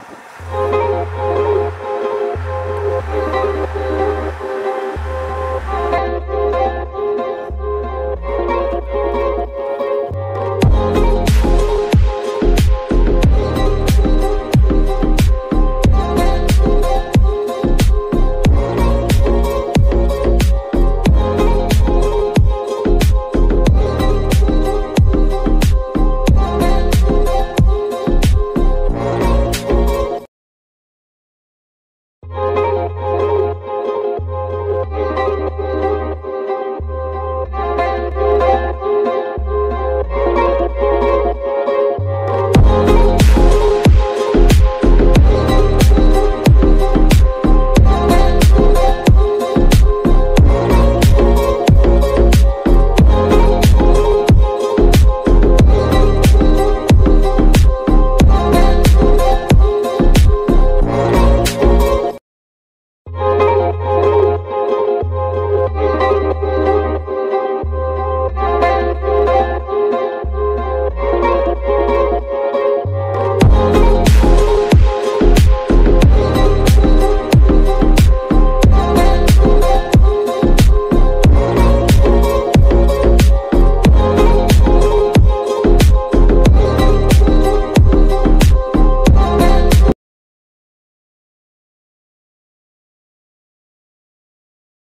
Música